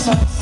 Jesus.